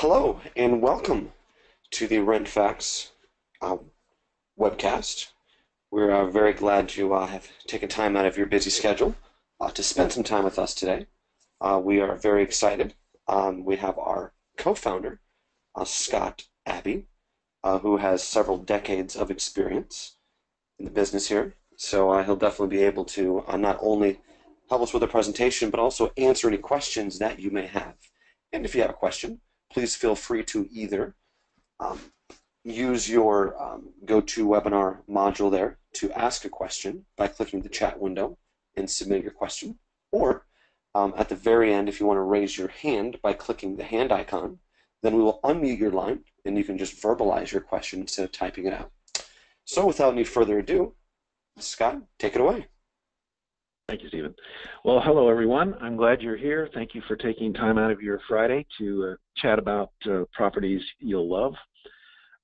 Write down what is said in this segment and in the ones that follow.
Hello and welcome to the RentFax uh, webcast. We're uh, very glad you uh, have taken time out of your busy schedule uh, to spend some time with us today. Uh, we are very excited. Um, we have our co-founder, uh, Scott Abbey, who has several decades of experience in the business here. So he'll definitely be able to not only help us with the presentation, but also answer any questions that you may have. And if you have a question, please feel free to either um, use your um, GoToWebinar module there to ask a question by clicking the chat window and submit your question, or um, at the very end, if you want to raise your hand by clicking the hand icon, then we will unmute your line and you can just verbalize your question instead of typing it out. So without any further ado, Scott, take it away. Thank you, Stephen. Well, hello, everyone. I'm glad you're here. Thank you for taking time out of your Friday to uh, chat about uh, properties you'll love.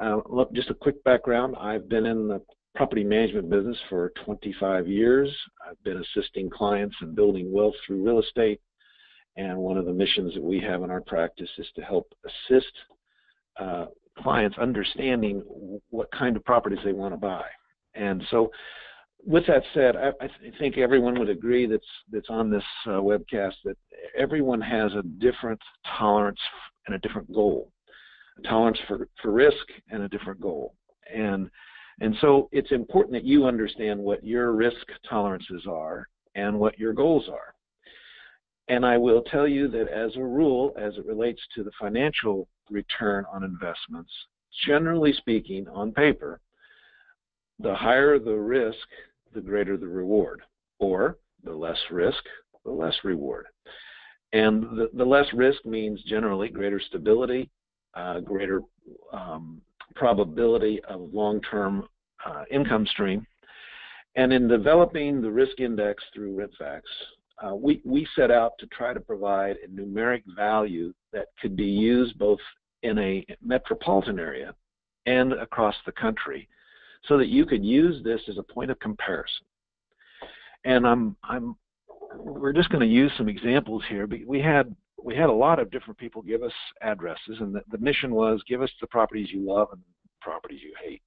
Uh, look, just a quick background. I've been in the property management business for 25 years. I've been assisting clients in building wealth through real estate. And one of the missions that we have in our practice is to help assist uh, clients understanding what kind of properties they want to buy. And so with that said, I, I th think everyone would agree that's that's on this uh, webcast that everyone has a different tolerance and a different goal, a tolerance for, for risk and a different goal, and and so it's important that you understand what your risk tolerances are and what your goals are. And I will tell you that as a rule, as it relates to the financial return on investments, generally speaking, on paper, the higher the risk, the greater the reward, or the less risk, the less reward. And the, the less risk means generally greater stability, uh, greater um, probability of long-term uh, income stream. And in developing the risk index through RentFax, uh, we, we set out to try to provide a numeric value that could be used both in a metropolitan area and across the country so that you could use this as a point of comparison. And I'm, I'm, we're just going to use some examples here. We had, we had a lot of different people give us addresses, and the, the mission was give us the properties you love and properties you hate.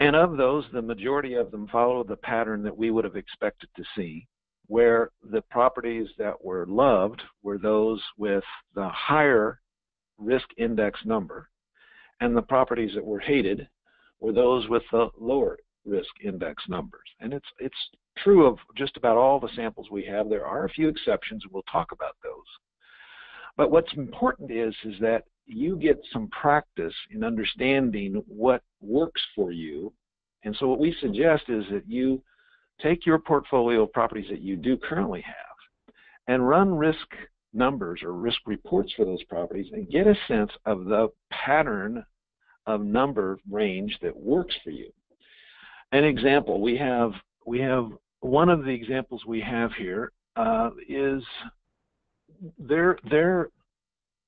And of those, the majority of them followed the pattern that we would have expected to see, where the properties that were loved were those with the higher risk index number, and the properties that were hated were those with the lower risk index numbers. And it's, it's true of just about all the samples we have. There are a few exceptions, and we'll talk about those. But what's important is, is that you get some practice in understanding what works for you. And so what we suggest is that you take your portfolio of properties that you do currently have and run risk numbers or risk reports for those properties and get a sense of the pattern of number range that works for you. An example, we have we have one of the examples we have here uh, is their their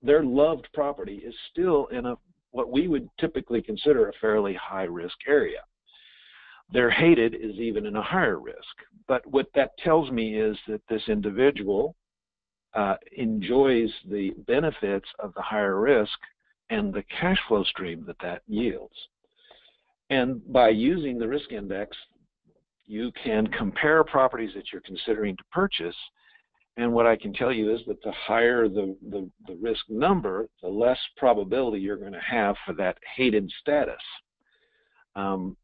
their loved property is still in a what we would typically consider a fairly high risk area. Their hated is even in a higher risk. But what that tells me is that this individual uh, enjoys the benefits of the higher risk and the cash flow stream that that yields. And by using the risk index, you can compare properties that you're considering to purchase. And what I can tell you is that the higher the, the, the risk number, the less probability you're going to have for that hated status. Um,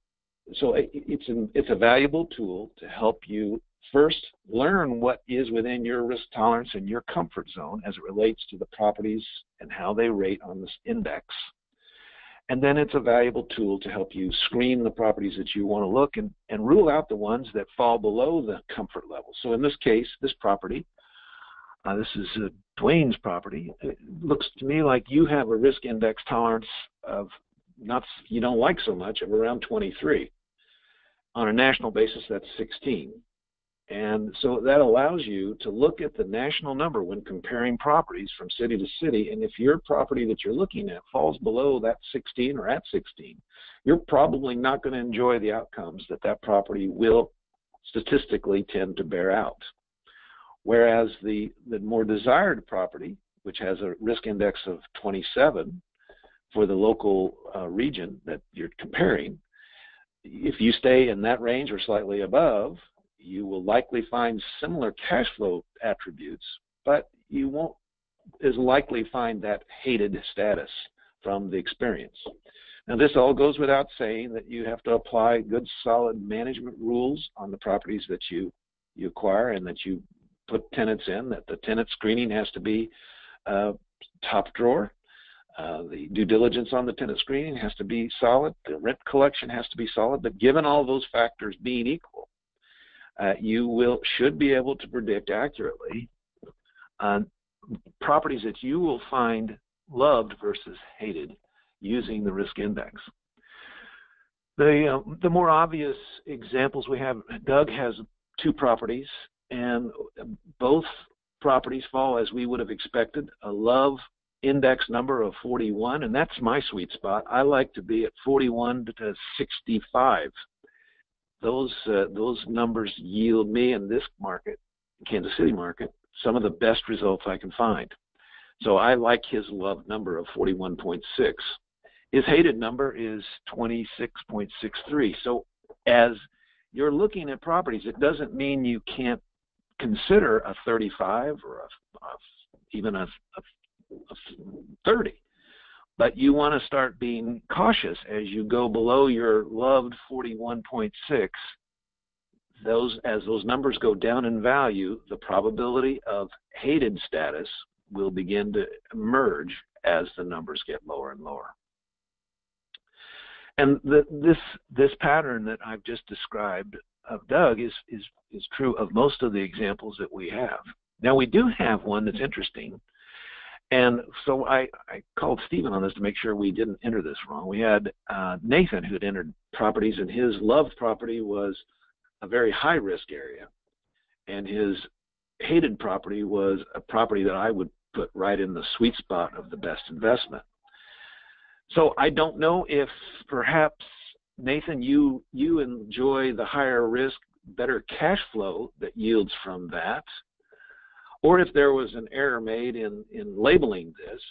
so it, it's, an, it's a valuable tool to help you First, learn what is within your risk tolerance and your comfort zone as it relates to the properties and how they rate on this index. And then it's a valuable tool to help you screen the properties that you want to look and, and rule out the ones that fall below the comfort level. So in this case, this property, uh, this is uh, Dwayne's property. It looks to me like you have a risk index tolerance of not you don't like so much of around 23. On a national basis, that's 16. And so that allows you to look at the national number when comparing properties from city to city. And if your property that you're looking at falls below that 16 or at 16, you're probably not going to enjoy the outcomes that that property will statistically tend to bear out. Whereas the, the more desired property which has a risk index of 27 for the local uh, region that you're comparing, if you stay in that range or slightly above, you will likely find similar cash flow attributes, but you won't as likely find that hated status from the experience. Now, this all goes without saying that you have to apply good, solid management rules on the properties that you, you acquire and that you put tenants in, that the tenant screening has to be uh, top drawer. Uh, the due diligence on the tenant screening has to be solid. The rent collection has to be solid. But given all those factors being equal, uh, you will should be able to predict accurately on properties that you will find loved versus hated using the risk index. The, uh, the more obvious examples we have, Doug has two properties, and both properties fall as we would have expected. A love index number of 41, and that's my sweet spot. I like to be at 41 to 65. Those uh, those numbers yield me in this market, Kansas City market, some of the best results I can find. So I like his love number of 41.6. His hated number is 26.63. So as you're looking at properties, it doesn't mean you can't consider a 35 or a, a even a, a, a 30. But you want to start being cautious as you go below your loved 41.6. Those as those numbers go down in value, the probability of hated status will begin to emerge as the numbers get lower and lower. And the, this this pattern that I've just described of Doug is is is true of most of the examples that we have. Now we do have one that's interesting, and so I, I called Stephen on this to make sure we didn't enter this wrong. We had uh, Nathan who had entered properties, and his loved property was a very high risk area, and his hated property was a property that I would put right in the sweet spot of the best investment. So I don't know if perhaps Nathan, you you enjoy the higher risk, better cash flow that yields from that, or if there was an error made in in labeling this.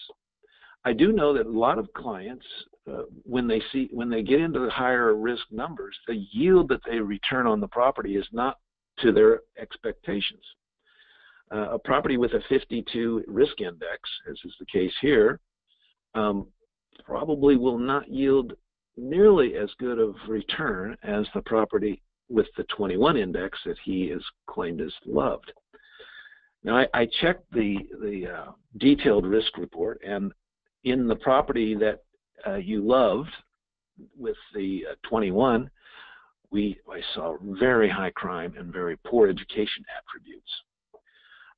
I do know that a lot of clients, uh, when they see when they get into the higher risk numbers, the yield that they return on the property is not to their expectations. Uh, a property with a 52 risk index, as is the case here, um, probably will not yield nearly as good of return as the property with the 21 index that he is claimed as loved. Now, I, I checked the, the uh, detailed risk report, and in the property that uh, you loved with the uh, 21, we I saw very high crime and very poor education attributes.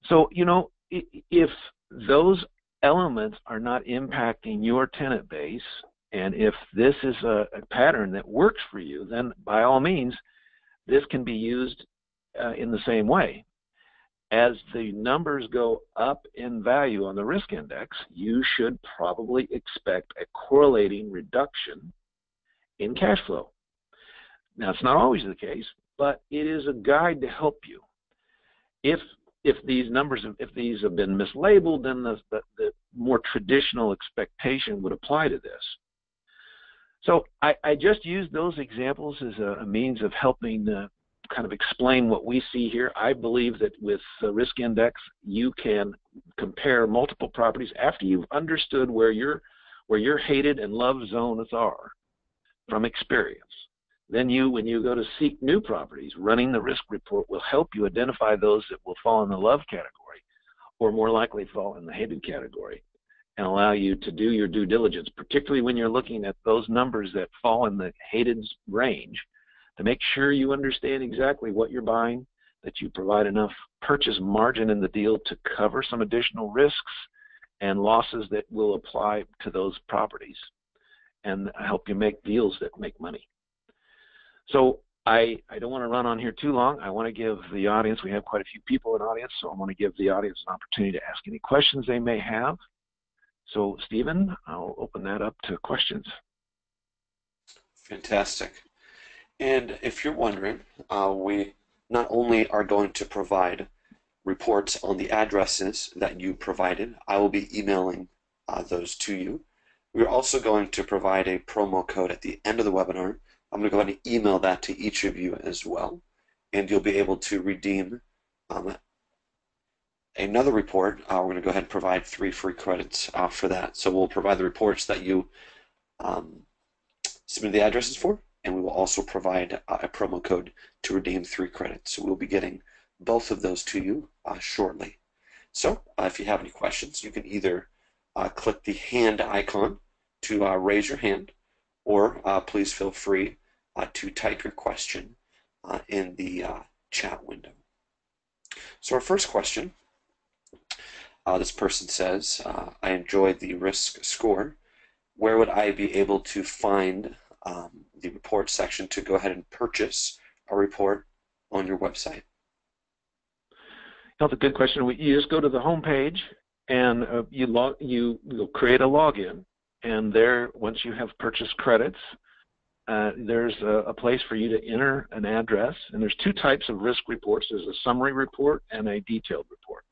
So, you know, if those elements are not impacting your tenant base, and if this is a, a pattern that works for you, then by all means, this can be used uh, in the same way. As the numbers go up in value on the risk index, you should probably expect a correlating reduction in cash flow. Now, it's not always the case, but it is a guide to help you. If if these numbers, if these have been mislabeled, then the, the, the more traditional expectation would apply to this. So I, I just use those examples as a, a means of helping uh, kind of explain what we see here. I believe that with the risk index, you can compare multiple properties after you've understood where your where your hated and loved zones are from experience. Then you, when you go to seek new properties, running the risk report will help you identify those that will fall in the love category or more likely fall in the hated category and allow you to do your due diligence, particularly when you're looking at those numbers that fall in the hated range, to make sure you understand exactly what you're buying, that you provide enough purchase margin in the deal to cover some additional risks and losses that will apply to those properties and help you make deals that make money. So I, I don't want to run on here too long. I want to give the audience, we have quite a few people in audience, so I want to give the audience an opportunity to ask any questions they may have. So Stephen, I'll open that up to questions. Fantastic. And if you're wondering, uh, we not only are going to provide reports on the addresses that you provided. I will be emailing uh, those to you. We're also going to provide a promo code at the end of the webinar. I'm going to go ahead and email that to each of you as well. And you'll be able to redeem um, another report. Uh, we're going to go ahead and provide three free credits uh, for that. So we'll provide the reports that you um, submit the addresses for, and we will also provide uh, a promo code to redeem three credits. So we'll be getting both of those to you uh, shortly. So uh, if you have any questions, you can either uh, click the hand icon to uh, raise your hand, or uh, please feel free to type your question in the chat window. So our first question, this person says, I enjoyed the risk score. Where would I be able to find um, the report section to go ahead and purchase a report on your website? That's a good question. You just go to the home page and uh, you log you will create a login, and there once you have purchased credits, uh, there's a, a, place for you to enter an address. And there's two types of risk reports. There's a summary report and a detailed report.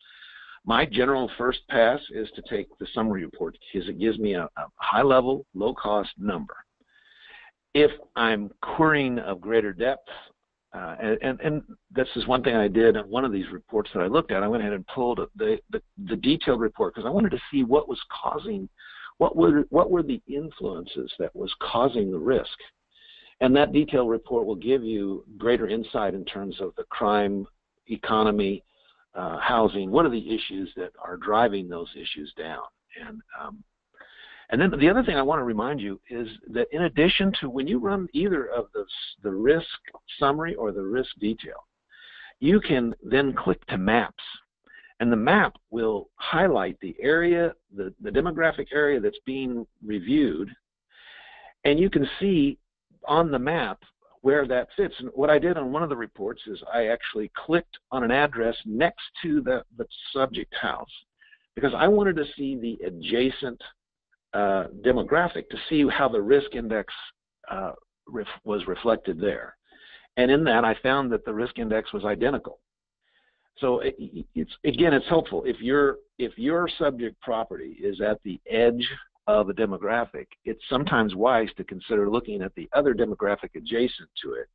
My general first pass is to take the summary report because it gives me a, a high level, low cost number. If I'm querying of greater depth, uh, and, and this is one thing I did on one of these reports that I looked at. I went ahead and pulled the, the, the detailed report because I wanted to see what was causing, what were, what were the influences that was causing the risk. And that detailed report will give you greater insight in terms of the crime, economy, uh, housing. What are the issues that are driving those issues down? And um, and then the other thing I want to remind you is that in addition to when you run either of the, the risk summary or the risk detail, you can then click to maps. And the map will highlight the area, the, the demographic area that's being reviewed. And you can see on the map where that fits. And what I did on one of the reports is I actually clicked on an address next to the, the subject house because I wanted to see the adjacent uh, demographic to see how the risk index uh, ref was reflected there. And in that, I found that the risk index was identical. So it, it's again, it's helpful if your if your subject property is at the edge of a demographic. It's sometimes wise to consider looking at the other demographic adjacent to it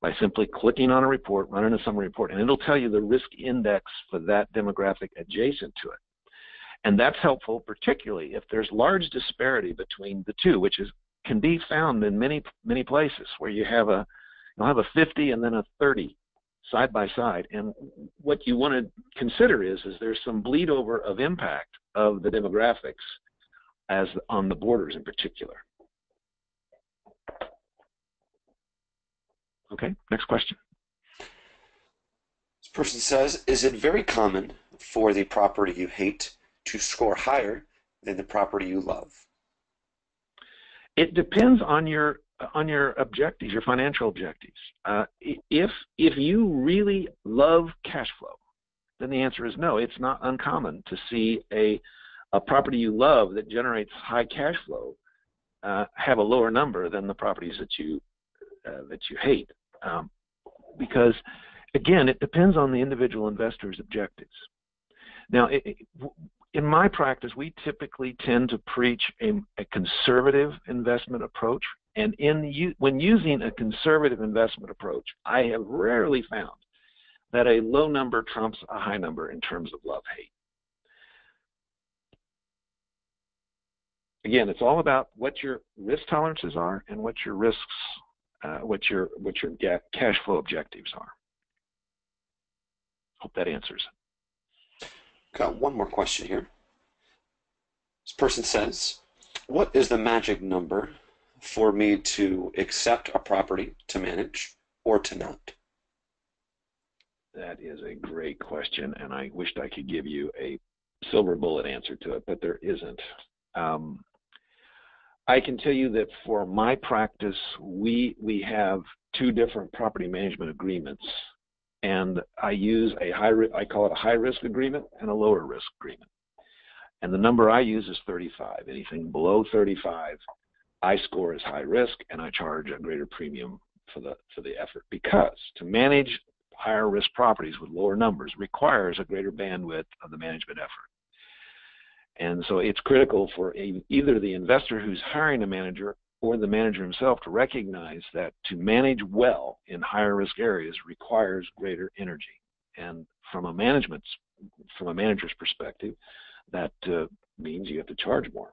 by simply clicking on a report, running a summary report, and it'll tell you the risk index for that demographic adjacent to it. And that's helpful, particularly if there's large disparity between the two, which is can be found in many many places where you have a you'll have a 50 and then a 30 side by side. And what you want to consider is is there's some bleed over of impact of the demographics as on the borders in particular. Okay, next question. This person says, is it very common for the property you hate to score higher than the property you love? It depends on your on your objectives, your financial objectives. Uh, if if you really love cash flow, then the answer is no. It's not uncommon to see a a property you love that generates high cash flow uh, have a lower number than the properties that you uh, that you hate, um, because again, it depends on the individual investor's objectives. Now, it, it, in my practice, we typically tend to preach a, a conservative investment approach. And in when using a conservative investment approach, I have rarely found that a low number trumps a high number in terms of love hate. Again, it's all about what your risk tolerances are and what your risks, uh, what your what your cash flow objectives are. Hope that answers. Got one more question here. This person says, What is the magic number for me to accept a property to manage or to not? That is a great question, and I wished I could give you a silver bullet answer to it, but there isn't. Um, I can tell you that for my practice, we we have two different property management agreements and I use a high, I call it a high risk agreement and a lower risk agreement. And the number I use is 35. Anything below 35, I score as high risk and I charge a greater premium for the for the effort because to manage higher risk properties with lower numbers requires a greater bandwidth of the management effort. And so it's critical for a, either the investor who's hiring a manager or the manager himself to recognize that to manage well in higher risk areas requires greater energy. And from a management's from a manager's perspective, that uh, means you have to charge more.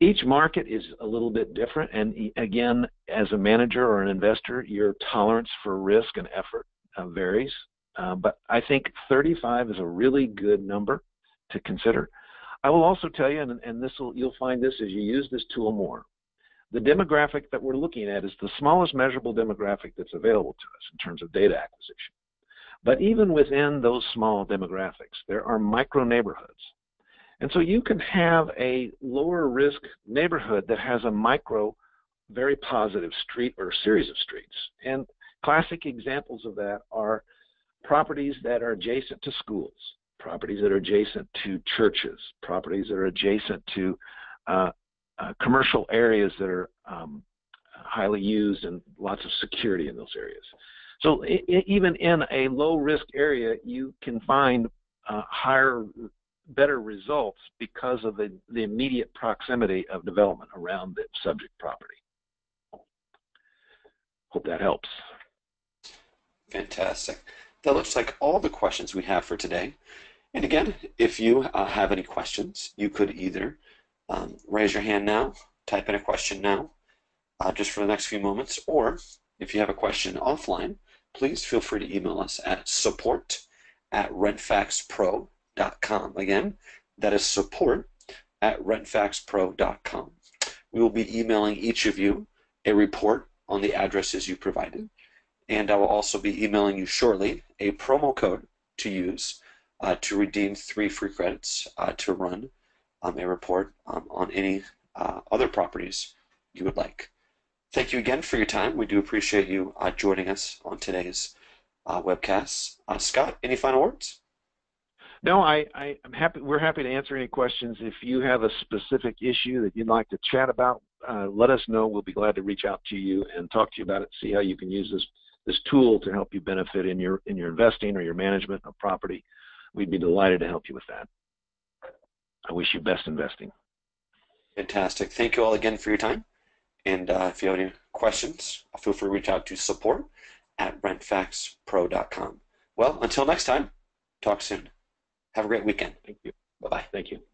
Each market is a little bit different, and again, as a manager or an investor, your tolerance for risk and effort uh, varies. Uh, but I think 35 is a really good number to consider. I will also tell you, and, and this will, you'll find this as you use this tool more. The demographic that we're looking at is the smallest measurable demographic that's available to us in terms of data acquisition. But even within those small demographics, there are micro neighborhoods. And so you can have a lower risk neighborhood that has a micro, very positive street or series of streets. And classic examples of that are properties that are adjacent to schools, properties that are adjacent to churches, properties that are adjacent to uh, uh, commercial areas that are um, highly used and lots of security in those areas. So even in a low risk area, you can find uh, higher, better results because of the, the immediate proximity of development around the subject property. Hope that helps. Fantastic. That looks like all the questions we have for today. And again, if you uh, have any questions, you could either um, raise your hand now, type in a question now, uh, just for the next few moments, or if you have a question offline, please feel free to email us at support at rentfaxpro.com. Again, that is support at rentfaxpro.com. We will be emailing each of you a report on the addresses you provided. And I will also be emailing you shortly a promo code to use uh, to redeem three free credits uh, to run a report um, on any uh, other properties you would like. Thank you again for your time. We do appreciate you uh, joining us on today's uh, webcast. Uh, Scott, any final words? No, I, I, am happy. We're happy to answer any questions. If you have a specific issue that you'd like to chat about, uh, let us know. We'll be glad to reach out to you and talk to you about it. See how you can use this this tool to help you benefit in your in your investing or your management of property. We'd be delighted to help you with that. I wish you best investing. Fantastic. Thank you all again for your time. And uh, if you have any questions, feel free to reach out to support at rentfaxpro.com. Well, until next time, talk soon. Have a great weekend. Thank you. Bye bye. Thank you.